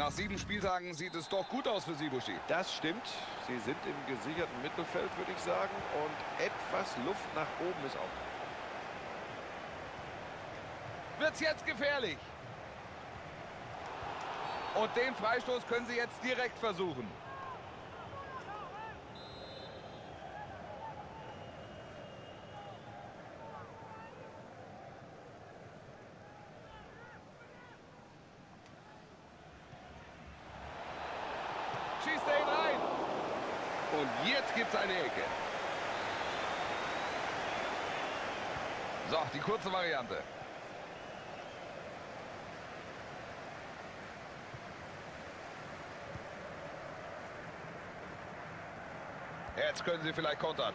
Nach sieben Spieltagen sieht es doch gut aus für Sie, Buschi. Das stimmt. Sie sind im gesicherten Mittelfeld, würde ich sagen. Und etwas Luft nach oben ist auch. Wird's jetzt gefährlich. Und den Freistoß können Sie jetzt direkt versuchen. Schießt er ihn rein. Und jetzt gibt's eine Ecke. So, die kurze Variante. Jetzt können sie vielleicht kontern.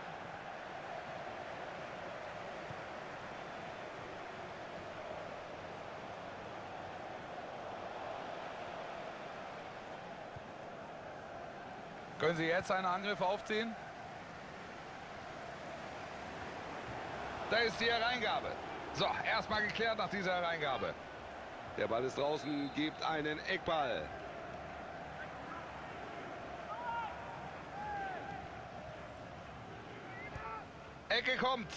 Können Sie jetzt einen Angriff aufziehen? Da ist die Hereingabe. So, erstmal geklärt nach dieser Hereingabe. Der Ball ist draußen, gibt einen Eckball. Ecke kommt.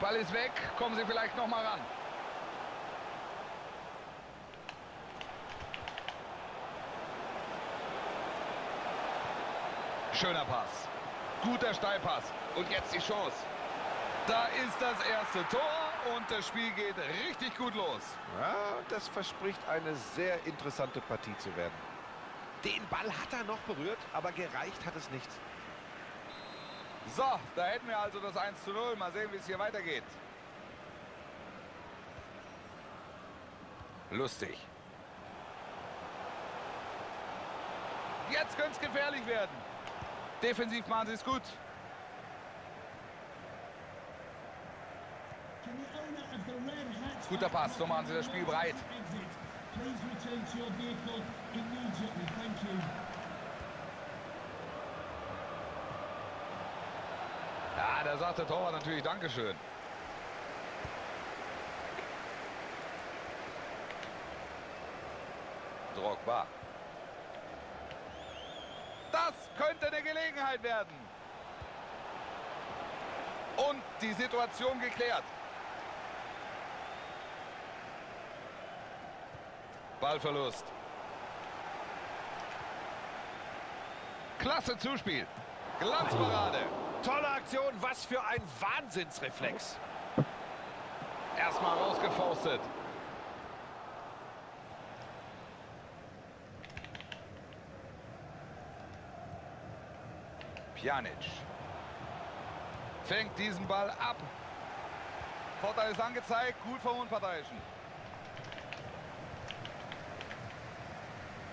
Ball ist weg. Kommen Sie vielleicht noch mal ran. Schöner Pass. Guter Steilpass. Und jetzt die Chance. Da ist das erste Tor und das Spiel geht richtig gut los. Ja, das verspricht eine sehr interessante Partie zu werden. Den Ball hat er noch berührt, aber gereicht hat es nicht. So, da hätten wir also das 1 zu 0. Mal sehen, wie es hier weitergeht. Lustig. Jetzt könnte es gefährlich werden. Defensiv machen sie es gut. Guter Pass, so machen sie das Spiel breit. Ja, da sagt der Torwart natürlich Dankeschön. Drogba. Das könnte eine Gelegenheit werden. Und die Situation geklärt. Ballverlust. Klasse Zuspiel. Glanzparade. Tolle Aktion, was für ein Wahnsinnsreflex. Erstmal rausgefaustet. Pjanic. Fängt diesen Ball ab. Vorteil ist angezeigt. Gut vom Unparteiischen.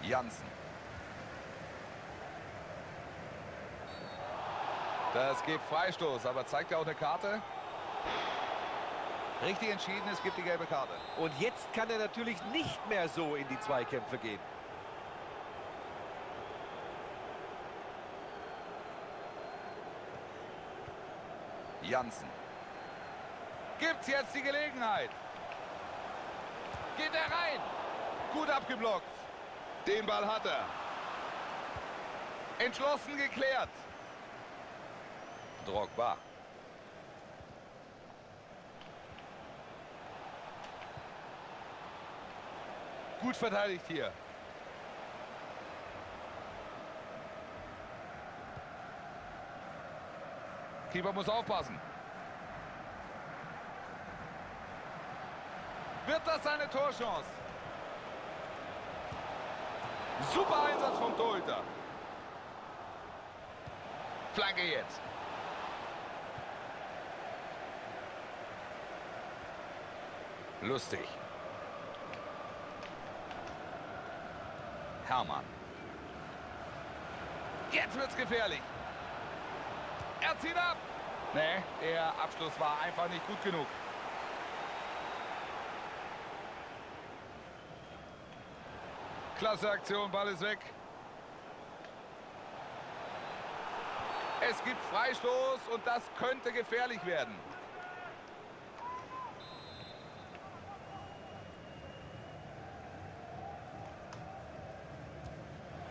Janssen. Das gibt Freistoß, aber zeigt ja auch eine Karte. Richtig entschieden, es gibt die gelbe Karte. Und jetzt kann er natürlich nicht mehr so in die Zweikämpfe gehen. Janssen. Gibt's jetzt die Gelegenheit. Geht er rein. Gut abgeblockt. Den Ball hat er. Entschlossen geklärt. Drogba. Gut verteidigt hier. Keeper muss aufpassen. Wird das seine Torchance? Super Einsatz vom Torhüter. Flanke jetzt. Lustig. Hermann. Jetzt wird's gefährlich. Er zieht ab. Nee, der Abschluss war einfach nicht gut genug. Klasse Aktion, Ball ist weg. Es gibt Freistoß und das könnte gefährlich werden.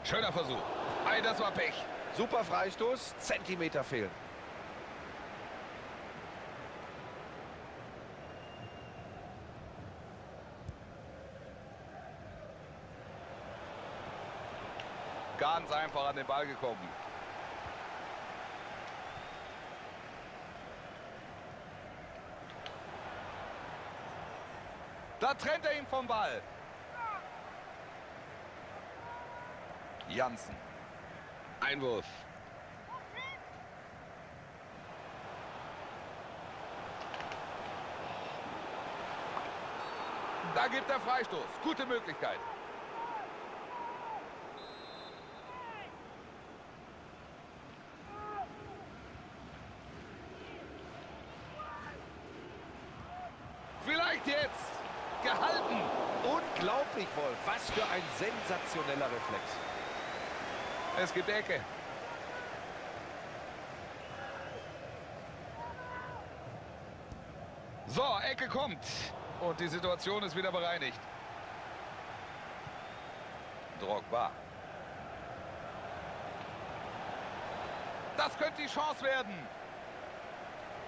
Schöner Versuch. Ei, das war Pech. Super Freistoß, Zentimeter fehlen. Ganz einfach an den Ball gekommen. Da trennt er ihn vom Ball. Janssen. Einwurf. Da gibt er Freistoß. Gute Möglichkeit. Vielleicht jetzt. Gehalten. Unglaublich, Wolf. Was für ein sensationeller Reflex. Es gibt Ecke. So, Ecke kommt. Und die Situation ist wieder bereinigt. Drogba. Das könnte die Chance werden.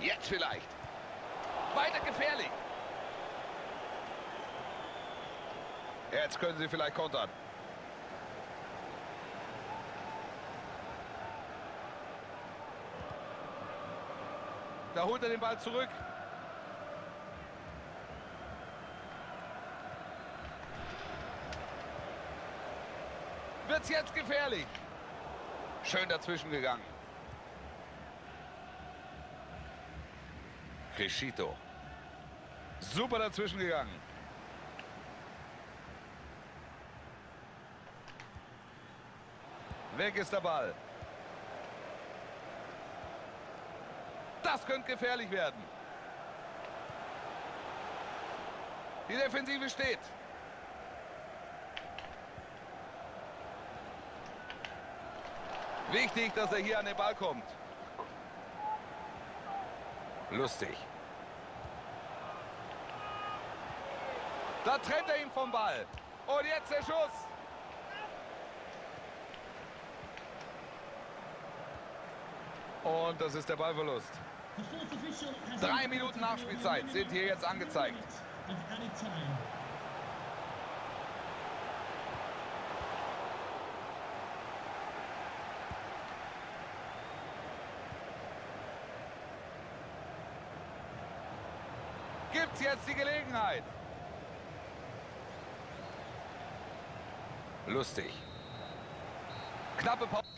Jetzt vielleicht. Weiter gefährlich. Jetzt können sie vielleicht kontern. Da holt er den Ball zurück. Wird's jetzt gefährlich. Schön dazwischen gegangen. Crescito. Super dazwischen gegangen. Weg ist der Ball. Das könnte gefährlich werden. Die Defensive steht. Wichtig, dass er hier an den Ball kommt. Lustig. Da trennt er ihn vom Ball. Und jetzt der Schuss. Und das ist der Ballverlust. Drei Minuten Nachspielzeit sind hier jetzt angezeigt. Gibt's jetzt die Gelegenheit? Lustig. Knappe Pause.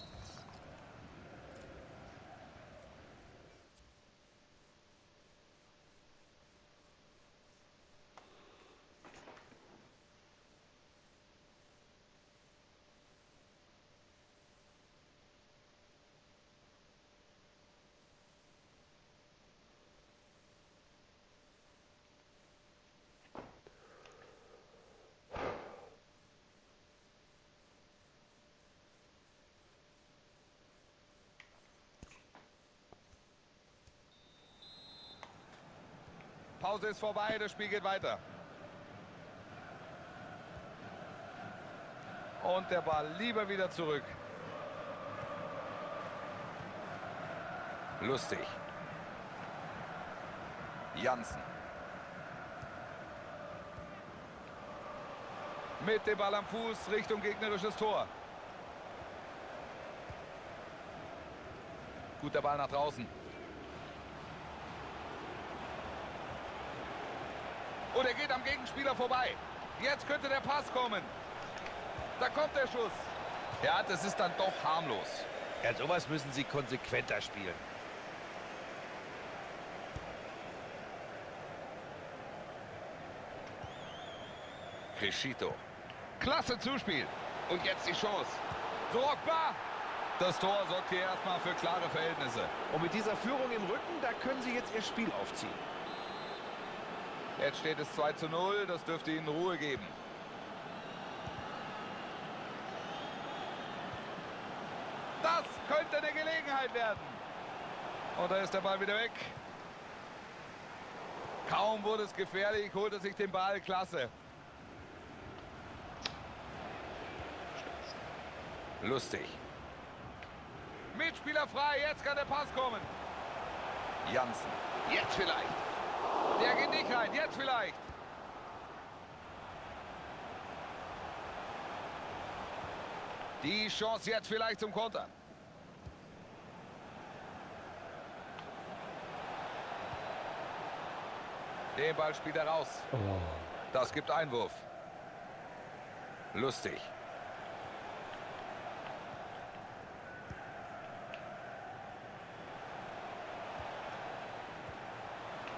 Pause ist vorbei, das Spiel geht weiter. Und der Ball lieber wieder zurück. Lustig. Janssen. Mit dem Ball am Fuß Richtung gegnerisches Tor. Guter Ball nach draußen. Und er geht am Gegenspieler vorbei. Jetzt könnte der Pass kommen. Da kommt der Schuss. Ja, das ist dann doch harmlos. Ja, sowas müssen sie konsequenter spielen. Crescito. Klasse Zuspiel. Und jetzt die Chance. Drogba. Das Tor sorgt hier erstmal für klare Verhältnisse. Und mit dieser Führung im Rücken, da können sie jetzt ihr Spiel aufziehen. Jetzt steht es 2 zu 0. Das dürfte ihnen Ruhe geben. Das könnte eine Gelegenheit werden. Und da ist der Ball wieder weg. Kaum wurde es gefährlich, holt er sich den Ball. Klasse. Lustig. Mitspieler frei, jetzt kann der Pass kommen. Janssen. Jetzt vielleicht. Der geht nicht rein, jetzt vielleicht. Die Chance jetzt vielleicht zum Kontern. Den Ball spielt er raus. Oh. Das gibt Einwurf. Lustig.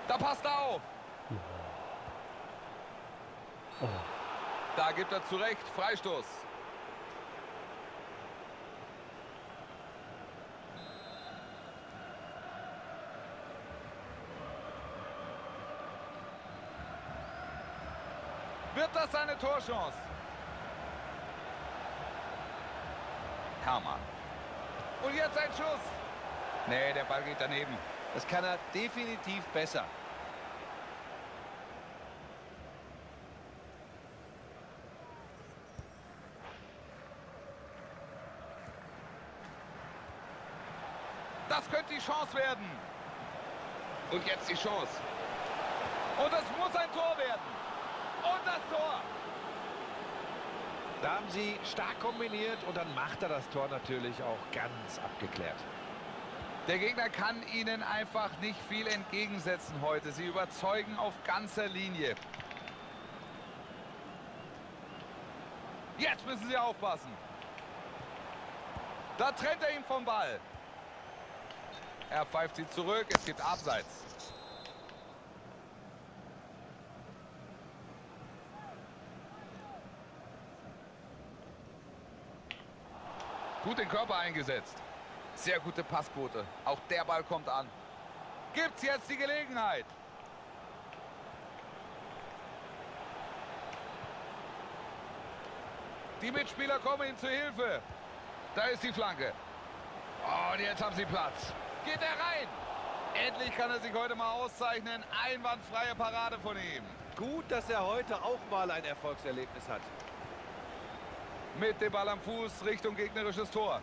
Da passt er auf. Da gibt er zurecht Freistoß. Wird das seine Torchance? Hermann. Und jetzt ein Schuss. Nee, der Ball geht daneben. Das kann er definitiv besser. Das könnte die Chance werden. Und jetzt die Chance. Und das muss ein Tor werden. Und das Tor. Da haben sie stark kombiniert und dann macht er das Tor natürlich auch ganz abgeklärt. Der Gegner kann ihnen einfach nicht viel entgegensetzen heute. Sie überzeugen auf ganzer Linie. Jetzt müssen sie aufpassen. Da trennt er ihn vom Ball. Er pfeift sie zurück. Es gibt Abseits. Gut den Körper eingesetzt. Sehr gute Passquote. Auch der Ball kommt an. Gibt's jetzt die Gelegenheit? Die Mitspieler kommen ihm zu Hilfe. Da ist die Flanke. Und jetzt haben sie Platz. Geht er rein? Endlich kann er sich heute mal auszeichnen. Einwandfreie Parade von ihm. Gut, dass er heute auch mal ein Erfolgserlebnis hat. Mit dem Ball am Fuß Richtung gegnerisches Tor.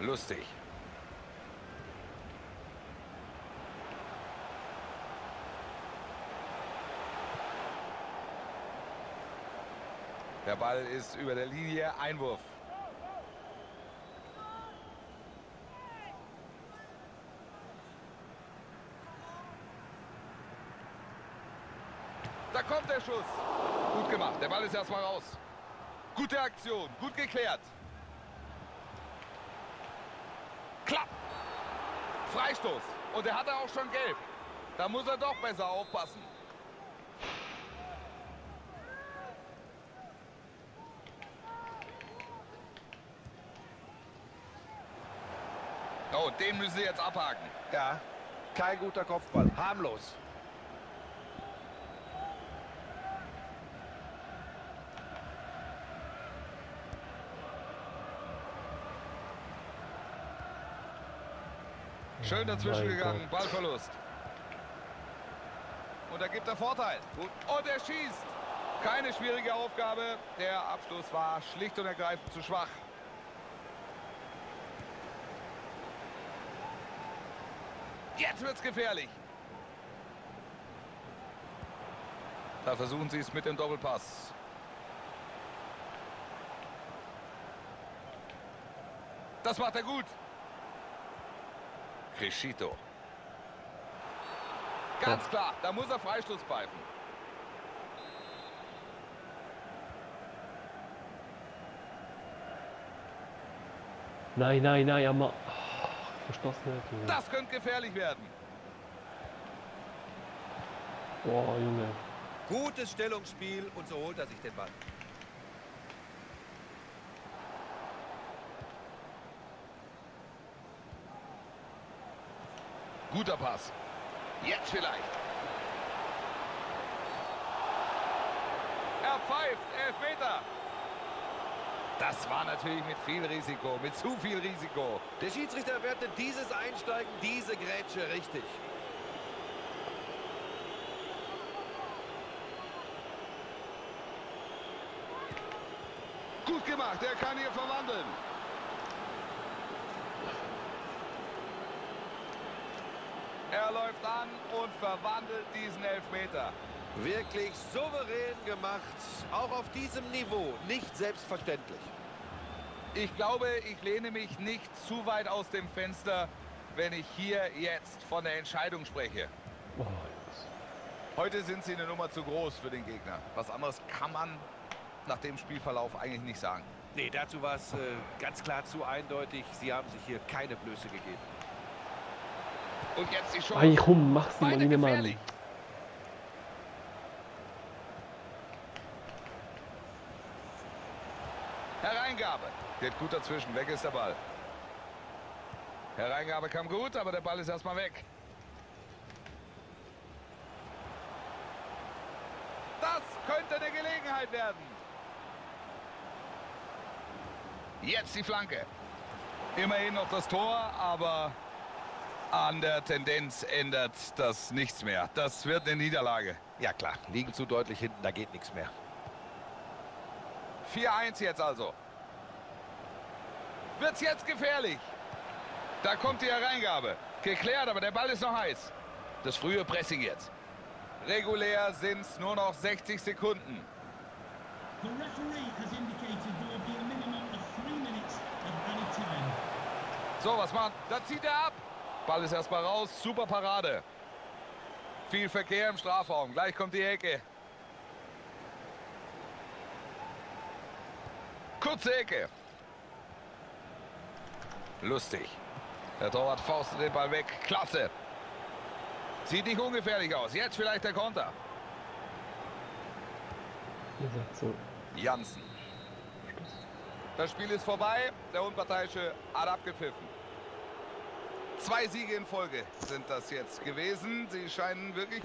Lustig. Der Ball ist über der Linie. Einwurf. Da kommt der Schuss. Gut gemacht. Der Ball ist erstmal raus. Gute Aktion. Gut geklärt. Freistoß. Und der hat er auch schon gelb. Da muss er doch besser aufpassen. Oh, den müssen sie jetzt abhaken. Ja, kein guter Kopfball. Harmlos. Schön dazwischen Mein gegangen. Gott. Ballverlust. Und da gibt er Vorteil. Und er schießt. Keine schwierige Aufgabe. Der Abschluss war schlicht und ergreifend zu schwach. Jetzt wird's gefährlich. Da versuchen sie es mit dem Doppelpass. Das macht er gut. Crescito. Ganz klar, da muss er Freistoß pfeifen. Nein, nein, nein, aber... Oh, Verschlossene Tür. Das könnte gefährlich werden. Boah, Junge. Gutes Stellungsspiel und so holt er sich den Ball. Guter Pass. Jetzt vielleicht. Er pfeift. Elfmeter. Das war natürlich mit viel Risiko, mit zu viel Risiko. Der Schiedsrichter wertet dieses Einsteigen, diese Grätsche richtig. Gut gemacht, er kann hier verwandeln. Er läuft an und verwandelt diesen Elfmeter. Wirklich souverän gemacht. Auch auf diesem Niveau. Nicht selbstverständlich. Ich glaube, ich lehne mich nicht zu weit aus dem Fenster, wenn ich hier jetzt von der Entscheidung spreche. Oh. Heute sind sie eine Nummer zu groß für den Gegner. Was anderes kann man nach dem Spielverlauf eigentlich nicht sagen. Nee, dazu war es äh, ganz klar zu eindeutig. Sie haben sich hier keine Blöße gegeben. Und jetzt die Ei, Chance. komm, mach sie mal Beide nicht mehr, gefährlich. Mann. Hereingabe. Geht gut dazwischen. Weg ist der Ball. Hereingabe kam gut, aber der Ball ist erstmal weg. Das könnte eine Gelegenheit werden. Jetzt die Flanke. Immerhin noch das Tor, aber an der Tendenz ändert das nichts mehr. Das wird eine Niederlage. Ja klar, liegen zu deutlich hinten, da geht nichts mehr. 4-1 jetzt also. Wird's jetzt gefährlich? Da kommt die Hereingabe. Geklärt, aber der Ball ist noch heiß. Das frühe Pressing jetzt. Regulär sind's nur noch 60 Sekunden. The referee has indicated there will be a minimum of three minutes of added time. So, was macht? Da zieht er ab. Ball ist erstmal raus. Super Parade. Viel Verkehr im Strafraum. Gleich kommt die Ecke. Kurze Ecke. Lustig. Der Torwart faustet den Ball weg. Klasse. Sieht nicht ungefährlich aus. Jetzt vielleicht der Konter. Janssen. Das Spiel ist vorbei. Der Unparteiische hat abgepfiffen. Zwei Siege in Folge sind das jetzt gewesen. Sie scheinen wirklich